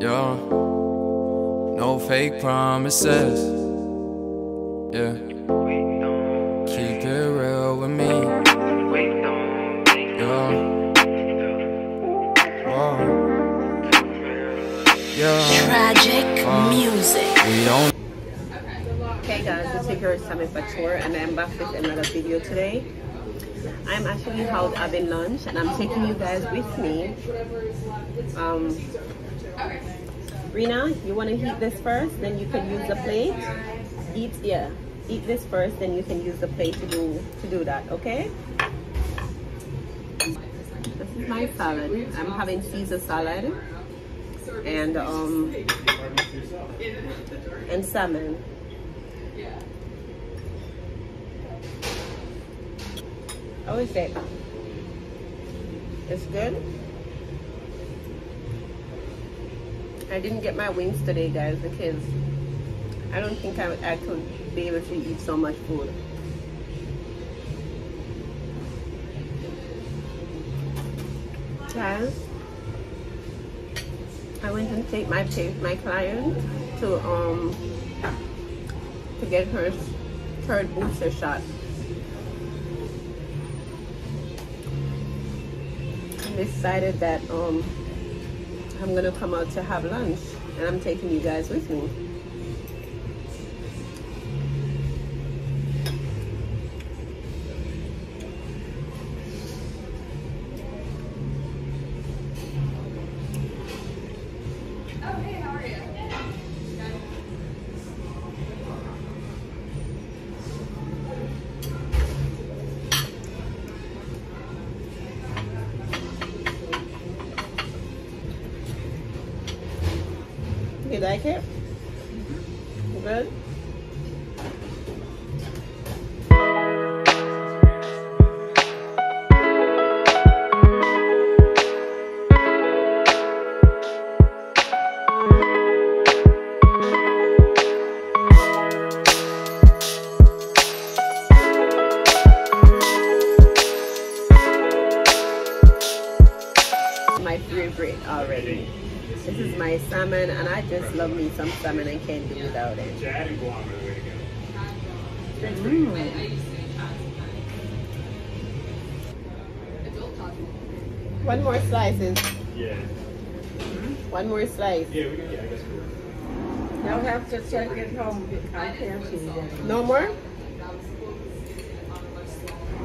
Yeah. No fake promises. Yeah. Keep it real with me. Yeah. Whoa. Yeah. Tragic music. We don't. Hey guys, it's your girl Sammy Patour and I'm back with another video today. I'm actually out having lunch and I'm taking you guys with me. Um, Rena, you want to heat this first, then you can use the plate. Eat, yeah, eat this first, then you can use the plate to do to do that. Okay? This is my salad. I'm having Caesar salad and um and salmon. How is it? It's good. I didn't get my wings today, guys, because I don't think I, I could be able to eat so much food. Guys, I went and take my my client to um to get her third booster shot. I decided that um, I'm gonna come out to have lunch and I'm taking you guys with me. Like it? Good? My favorite already. This is my salmon, and I just love me some salmon and can't do without it. Mm. One more slices. Yeah. One more slice. Yeah, we can, yeah, I guess we're. They'll have to take it home. I can't see them. No more?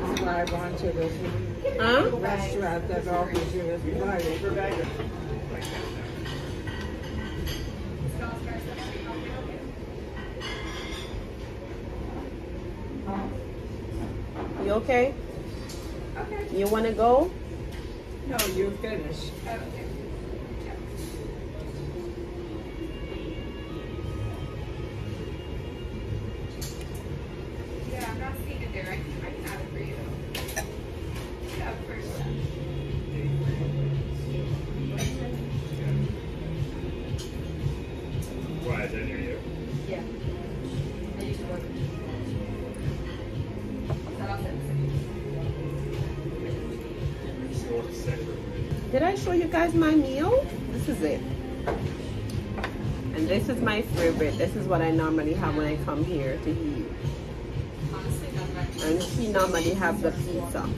That's why I gone to this Huh? restaurant that offers you this money. You okay? Okay. You want to go? No, you're finished. Did I show you guys my meal? This is it. And this is my favorite. This is what I normally have when I come here to eat. And she normally have the pizza. Has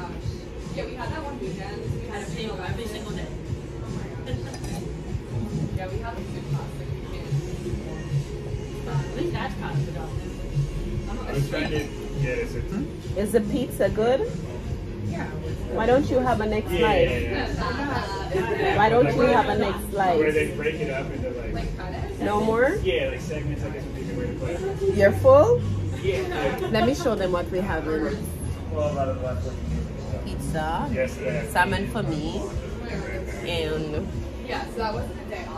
Oh. Yeah, we had that one weekend. We had a meal every single day. Yeah, we had a good class. Like, we came. At least that's kind productive. I was trying to get it. so- Is the pizza good? Why don't you have a next Yeah, slice? yeah, yeah. Why don't you have a next Where slice? they break it up into like, No more? yeah, like segments, I guess would be a good way to put it. You're full? Yeah, yeah. Let me show them what we have in Well, a lot of left pizza. Yes, yeah. Salmon for me. And Yeah, so that wasn't a day off.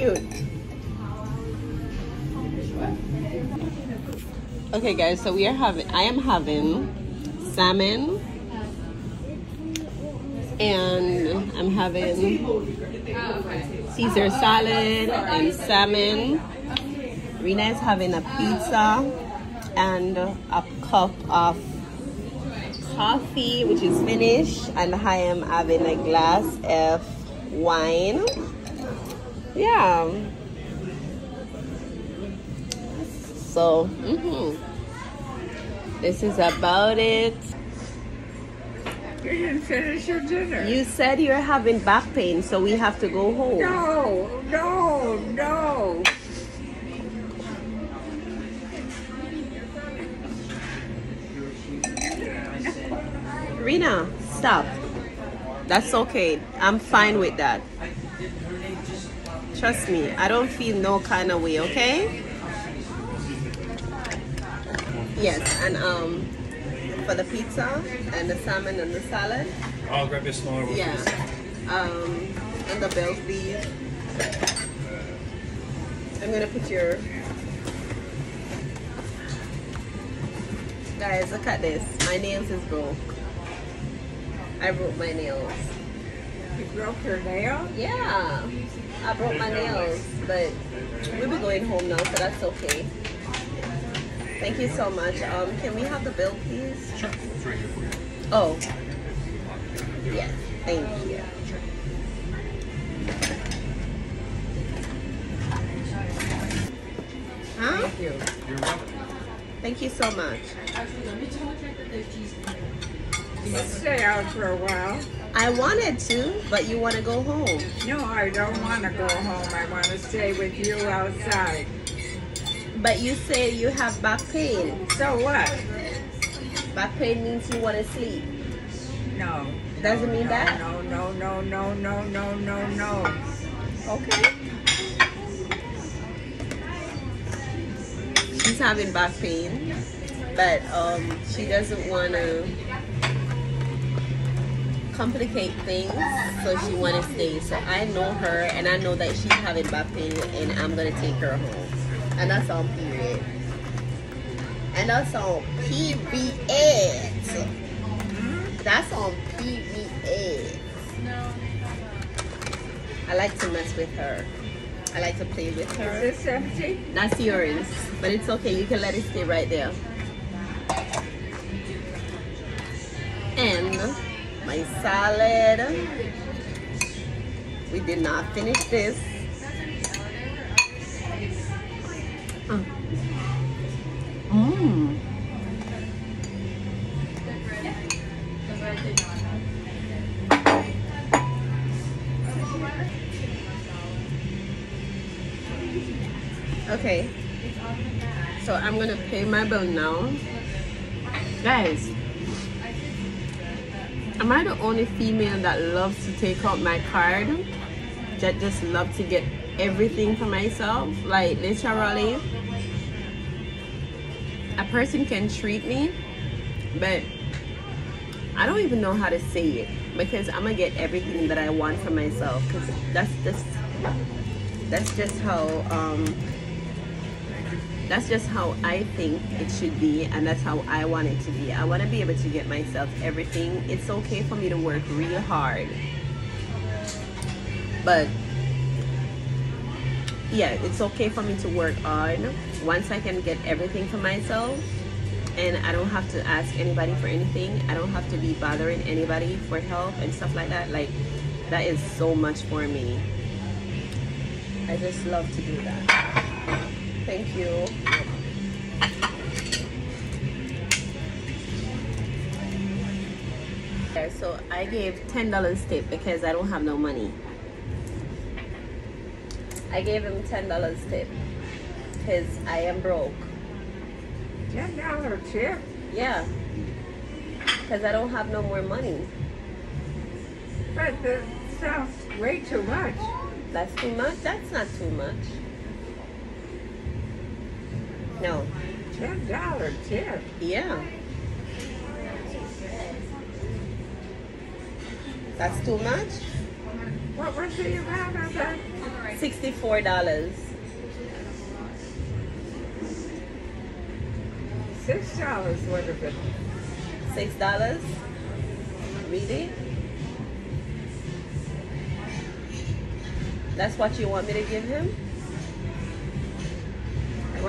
Cute. Okay, guys, so we are having, I am having salmon and I'm having Caesar salad and salmon. Rena is having a pizza and a cup of coffee, which is finished, and I am having a glass of wine. Yeah. So, mhm. this is about it. You didn't finish your dinner. You said you're having back pain, so we have to go home. No, no, no. Rena, stop. That's okay. I'm fine with that. Trust me, I don't feel no kind of way, okay? Yes, and um for the pizza and the salmon and the salad. I'll grab your a smaller one. Yeah. Um and the bill please. I'm gonna put your Guys, look at this. My nails is broke. I broke my nails. You broke your nail? Yeah, I broke my nails, but we'll be going home now, so that's okay. Thank you so much. Um, can we have the bill, please? Sure. It's right here for you. Oh, yes. Thank you. Huh? Thank you. You're welcome. Thank you so much. Let's stay out for a while. I wanted to, but you want to go home. No, I don't want to go home. I want to stay with you outside. But you say you have back pain. So what? Back pain means you want to sleep. No. Doesn't no, mean no, that? No, no, no, no, no, no, no, no. Okay. She's having back pain, but um, she doesn't want to complicate things, so she want to stay. So I know her, and I know that she's having back pain, and I'm gonna take her home. And that's on period. And that's on period. That's on period. I like to mess with her. I like to play with her. Is this empty? That's yours, but it's okay. You can let it stay right there. Salad. We did not finish this. Mm. Mm. Okay. So I'm gonna pay my bill now. Guys, am I the only female that loves to take out my card? That just love to get everything for myself? Like literally, a person can treat me, but I don't even know how to say it because I'm gonna get everything that I want for myself because that's just that's just how um that's just how I think it should be and that's how I want it to be. I want to be able to get myself everything. It's okay for me to work real hard. But yeah, it's okay for me to work hard once I can get everything for myself and I don't have to ask anybody for anything. I don't have to be bothering anybody for help and stuff like that. Like that is so much for me. I just love to do that. Thank you. Okay, so I gave ten dollars tip because I don't have no money. I gave him ten dollars tip because I am broke. Ten dollar tip? Yeah, because I don't have no more money. But that sounds way too much. That's too much? That's not too much. No. Ten dollar tip. Yeah. That's too much? What was the amount of that? Sixty-four dollars. Six dollars would have been. Six dollars? Really? That's what you want me to give him?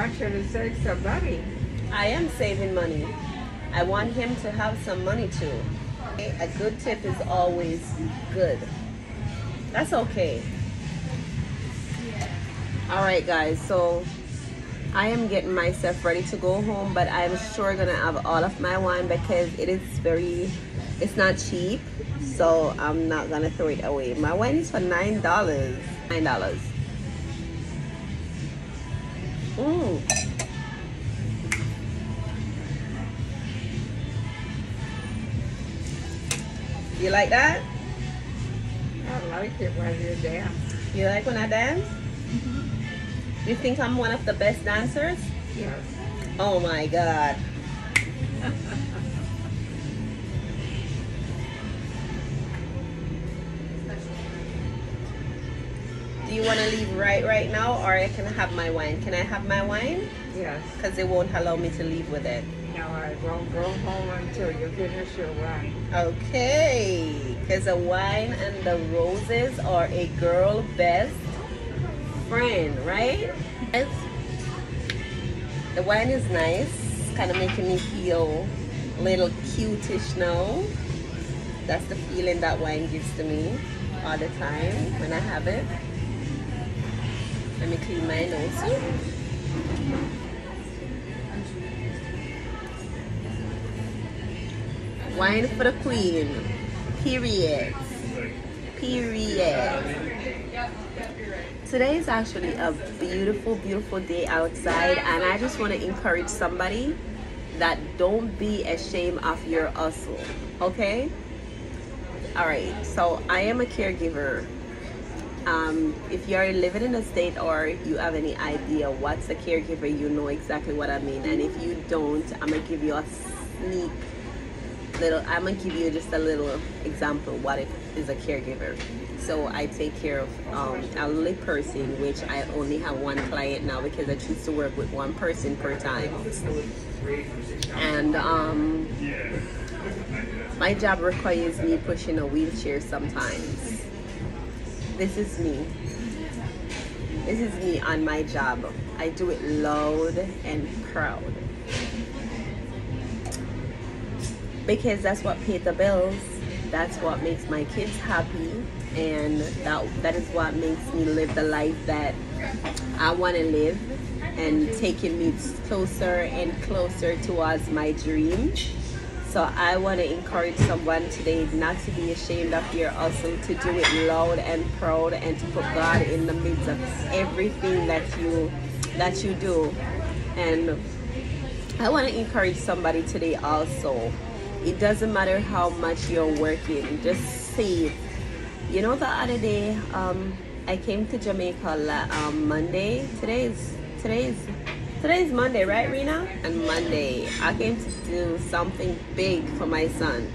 want you to save some money. I am saving money. I want him to have some money too. A good tip is always good. That's okay. All right, guys, so I am getting myself ready to go home, but I'm sure gonna have all of my wine because it is very, it's not cheap, so I'm not gonna throw it away. My wine is for $9, $9. Mm. You like that? I like it when you dance. You like when I dance? Mm -hmm. You think I'm one of the best dancers? Yes. Oh my God. Do you want to leave right right now or I can have my wine? Can I have my wine? Yes. Because they won't allow me to leave with it. No, I won't go home until you finish your wine. Okay. Because the wine and the roses are a girl best friend, right? Yes. The wine is nice. Kind of making me feel a little cutish now. That's the feeling that wine gives to me all the time when I have it. Let me clean my nose. Wine for the queen. Period. Period. Today is actually a beautiful, beautiful day outside, and I just want to encourage somebody that don't be ashamed of your hustle. Okay? All right. So I am a caregiver. Um, if you're living in a state or you have any idea what's a caregiver, you know exactly what I mean. And if you don't, I'm gonna give you a sneak little i'm gonna give you just a little example what it is a caregiver. So i take care of um, elderly person which i only have one client now because i choose to work with one person per time. And um, my job requires me pushing a wheelchair sometimes this is me. This is me on my job. I do it loud and proud. Because that's what pays the bills. That's what makes my kids happy. And that that is what makes me live the life that I want to live and taking me closer and closer towards my dream so I want to encourage someone today not to be ashamed of your hustle to do it loud and proud and to put God in the midst of everything that you that you do. And I want to encourage somebody today also. It doesn't matter how much you're working just save you know the other day um i came to jamaica um, monday. Today is today is today is monday right rena? And monday. I came to do something big for my son.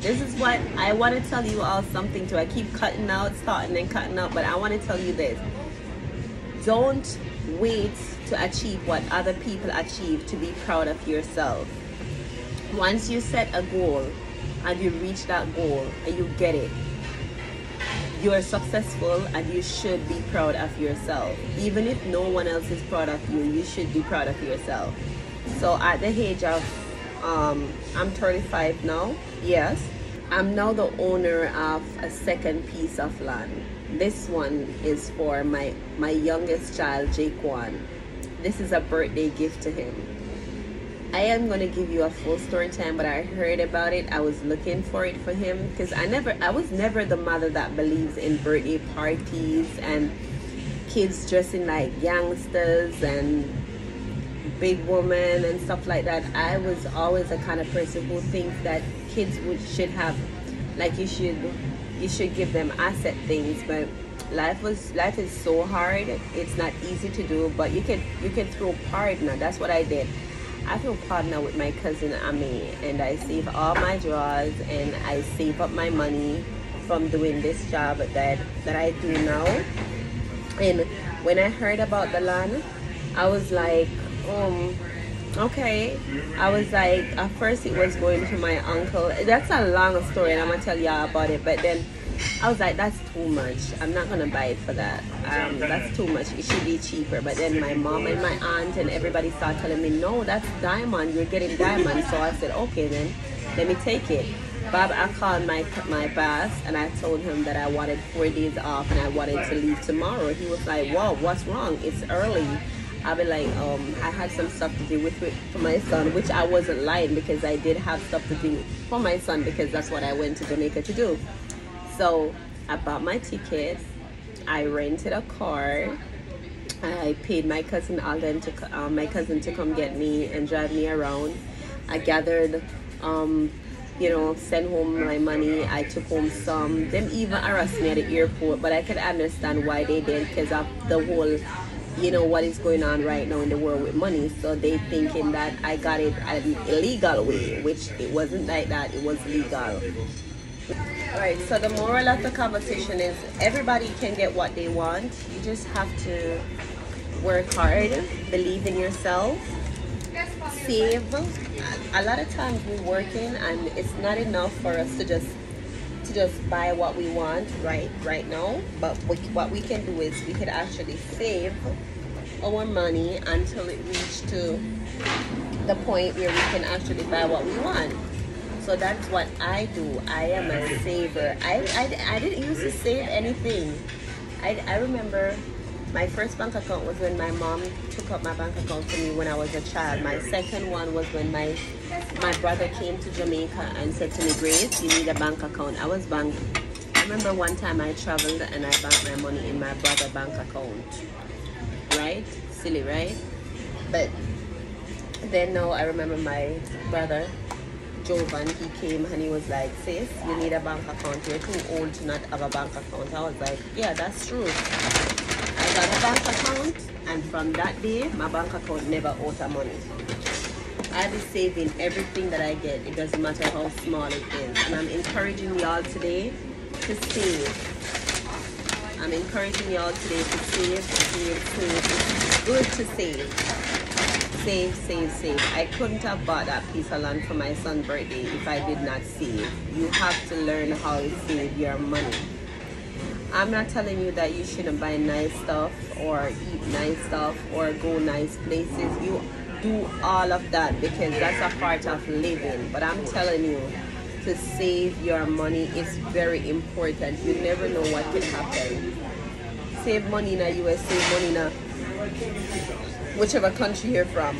This is what i want to tell you all something too i keep cutting out starting and cutting out but i want to tell you this. Don't wait to achieve what other people achieve to be proud of yourself. Once you set a goal and you reach that goal and you get it you are successful and you should be proud of yourself. Even if no one else is proud of you you should be proud of yourself. So at the age of um, i'm 35 now yes. I'm now the owner of a second piece of land. This one is for my my youngest child jaquan. This is a birthday gift to him I am gonna give you a full story time, but I heard about it. I was looking for it for him because I never, I was never the mother that believes in birthday parties and kids dressing like gangsters and big women and stuff like that. I was always the kind of person who thinks that kids would should have, like you should, you should give them asset things but life was life is so hard it's not easy to do but you can you can throw partner that's what i did i threw partner with my cousin ami and i save all my draws and i save up my money from doing this job that that i do now. And when i heard about the land i was like um okay. I was like at first it was going to my uncle. That's a long story and i'm gonna tell y'all about it but then i was like that's too much. I'm not gonna buy it for that. Um, that's too much. It should be cheaper. But then my mom and my aunt and everybody started telling me no that's diamond. You're getting diamond. So i said okay then. Let me take it. Bob i called my my boss and i told him that i wanted four days off and i wanted to leave tomorrow. He was like whoa what's wrong? It's early. I'll be like, um, I had some stuff to do with it for my son, which I wasn't lying because I did have stuff to do for my son because that's what I went to Jamaica to do. So I bought my ticket, I rented a car, I paid my cousin Alden to um, my cousin to come get me and drive me around. I gathered, um, you know, sent home my money. I took home some. Them even harassed me at the airport, but I could understand why they did because of the whole you know what is going on right now in the world with money so they thinking that i got it an illegal way which it wasn't like that it was legal right so the moral of the conversation is everybody can get what they want. You just have to work hard believe in yourself save. A lot of times we're working and it's not enough for us to just to just buy what we want right right now. But what we can do is we can actually save our money until it reaches to the point where we can actually buy what we want so that's what I do I am a saver I, I, I didn't used to save anything I, I remember my first bank account was when my mom took up my bank account for me when I was a child. My second one was when my my brother came to Jamaica and said to me, Grace, you need a bank account. I was bank. I remember one time I traveled and I banked my money in my brother bank account. Right? Silly, right? But then now I remember my brother Jovan, he came and he was like, sis, you need a bank account. You're too old to not have a bank account. I was like, yeah, that's true. I got a bank account and from that day, my bank account never out of money. I be saving everything that I get. It doesn't matter how small it is. And I'm encouraging y'all today to save. I'm encouraging y'all today to save, save, save. It's good to save save, save, save. I couldn't have bought that piece of land for my son's birthday if I did not save. You have to learn how to save your money. I'm not telling you that you shouldn't buy nice stuff or eat nice stuff or go nice places. You do all of that because that's a part of living. But I'm telling you, to save your money is very important. You never know what can happen. Save money in the US, save money in a whichever country you're from.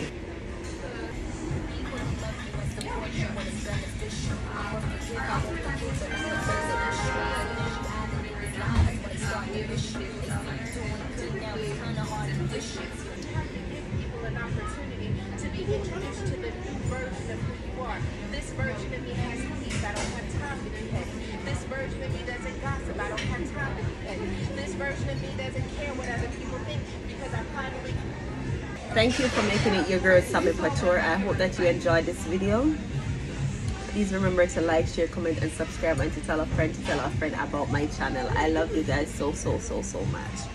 Thank you for making it your girl Sammy Patour. I hope that you enjoyed this video. Please remember to like, share, comment, and subscribe and to tell a friend to tell a friend about my channel. I love you guys so, so, so, so much.